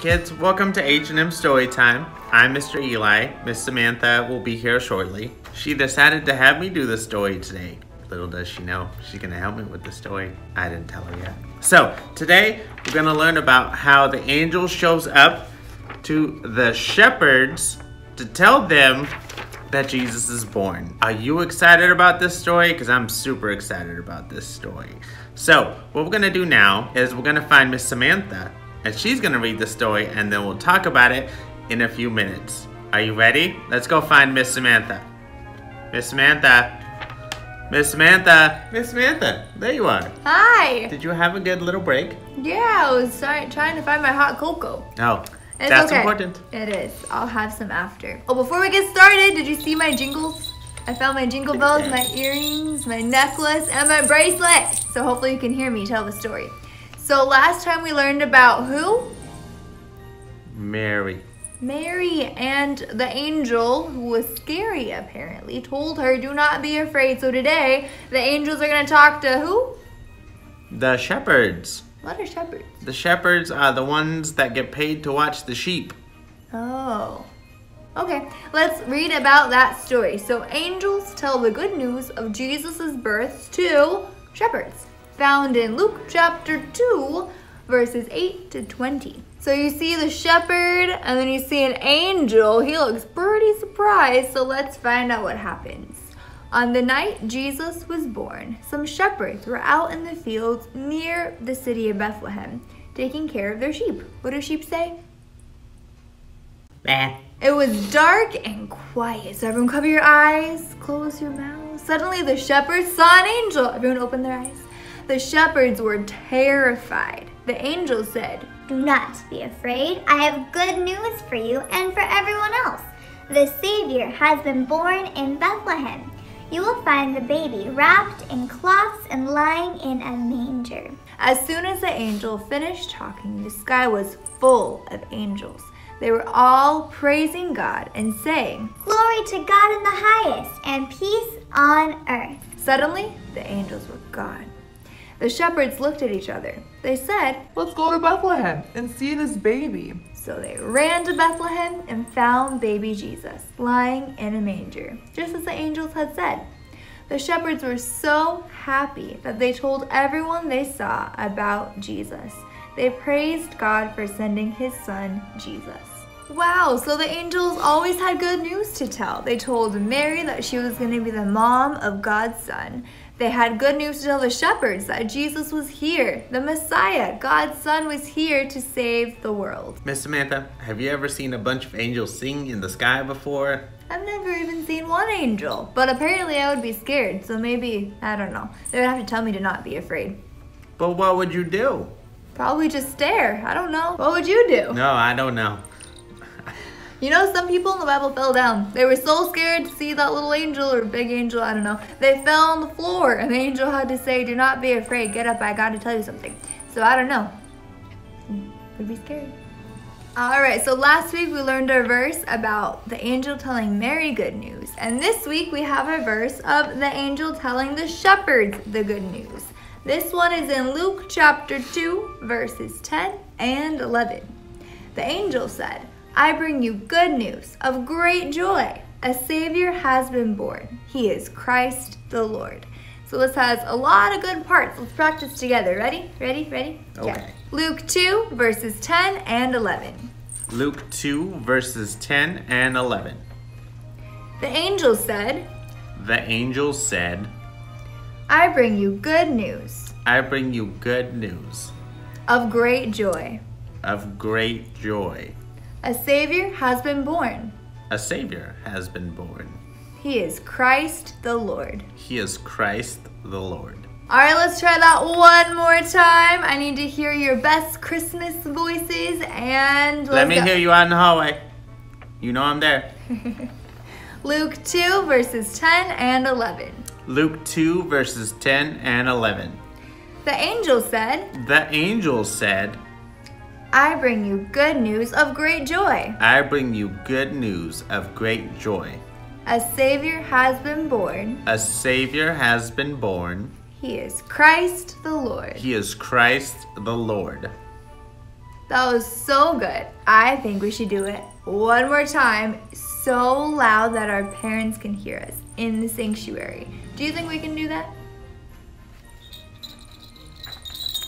kids, welcome to HNM Storytime. I'm Mr. Eli. Miss Samantha will be here shortly. She decided to have me do the story today. Little does she know, she's gonna help me with the story. I didn't tell her yet. So, today we're gonna learn about how the angel shows up to the shepherds to tell them that Jesus is born. Are you excited about this story? Because I'm super excited about this story. So, what we're gonna do now is we're gonna find Miss Samantha and she's gonna read the story and then we'll talk about it in a few minutes. Are you ready? Let's go find Miss Samantha. Miss Samantha. Miss Samantha. Miss Samantha. There you are. Hi. Did you have a good little break? Yeah, I was trying to find my hot cocoa. Oh, It's that's okay. important. It is. I'll have some after. Oh, before we get started, did you see my jingles? I found my jingle bells, my earrings, my necklace, and my bracelet. So hopefully you can hear me tell the story. So last time we learned about who? Mary. Mary and the angel, who was scary apparently, told her, do not be afraid. So today, the angels are going to talk to who? The shepherds. What are shepherds? The shepherds are the ones that get paid to watch the sheep. Oh. Okay, let's read about that story. So, angels tell the good news of Jesus' birth to shepherds, found in Luke chapter 2, verses 8 to 20. So, you see the shepherd, and then you see an angel. He looks pretty surprised, so let's find out what happens. On the night Jesus was born, some shepherds were out in the fields near the city of Bethlehem, taking care of their sheep. What do sheep say? Bah. It was dark and quiet, so everyone cover your eyes, close your mouths. Suddenly the shepherds saw an angel. Everyone open their eyes. The shepherds were terrified. The angel said, Do not be afraid. I have good news for you and for everyone else. The Savior has been born in Bethlehem. You will find the baby wrapped in cloths and lying in a manger. As soon as the angel finished talking, the sky was full of angels. They were all praising God and saying, Glory to God in the highest, and peace on earth. Suddenly, the angels were gone. The shepherds looked at each other. They said, Let's go to Bethlehem and see this baby. So they ran to Bethlehem and found baby Jesus lying in a manger, just as the angels had said. The shepherds were so happy that they told everyone they saw about Jesus. They praised God for sending his son, Jesus. Wow, so the angels always had good news to tell. They told Mary that she was going to be the mom of God's son. They had good news to tell the shepherds that Jesus was here, the Messiah, God's son was here to save the world. Miss Samantha, have you ever seen a bunch of angels sing in the sky before? I've never even seen one angel, but apparently I would be scared, so maybe, I don't know. They would have to tell me to not be afraid. But what would you do? Probably just stare. I don't know. What would you do? No, I don't know. You know, some people in the Bible fell down. They were so scared to see that little angel or big angel, I don't know. They fell on the floor, and the angel had to say, Do not be afraid. Get up. I got to tell you something. So I don't know. Would be scary. All right, so last week we learned a verse about the angel telling Mary good news. And this week we have a verse of the angel telling the shepherds the good news. This one is in Luke chapter 2, verses 10 and 11. The angel said, I bring you good news of great joy. A Savior has been born. He is Christ the Lord. So this has a lot of good parts. Let's practice together. Ready? Ready? Ready? Okay. Luke 2, verses 10 and 11. Luke 2, verses 10 and 11. The angel said, The angel said, I bring you good news I bring you good news of great joy. of great joy. A Savior has been born. A Savior has been born. He is Christ the Lord. He is Christ the Lord. All right, let's try that one more time. I need to hear your best Christmas voices and Let me go. hear you out in the hallway. You know I'm there. Luke 2, verses 10 and 11. Luke 2, verses 10 and 11. The angel said, The angel said, I bring you good news of great joy. I bring you good news of great joy. A Savior has been born. A Savior has been born. He is Christ the Lord. He is Christ the Lord. That was so good. I think we should do it one more time so loud that our parents can hear us in the sanctuary. Do you think we can do that?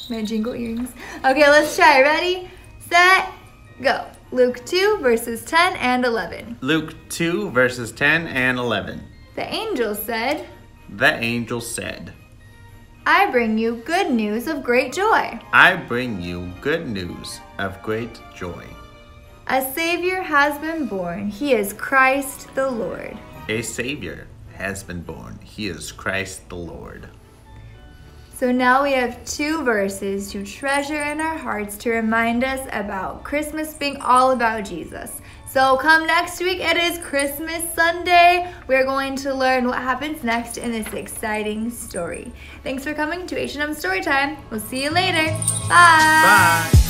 My jingle earrings. Okay, let's try. Ready, set, go. Luke 2, verses 10 and 11. Luke 2, verses 10 and 11. The angel said, The angel said, I bring you good news of great joy. I bring you good news of great joy. A Savior has been born. He is Christ the Lord. A Savior has been born. He is Christ the Lord. So now we have two verses to treasure in our hearts to remind us about Christmas being all about Jesus. So come next week, it is Christmas Sunday. We're going to learn what happens next in this exciting story. Thanks for coming to HNM Storytime. We'll see you later. Bye. Bye.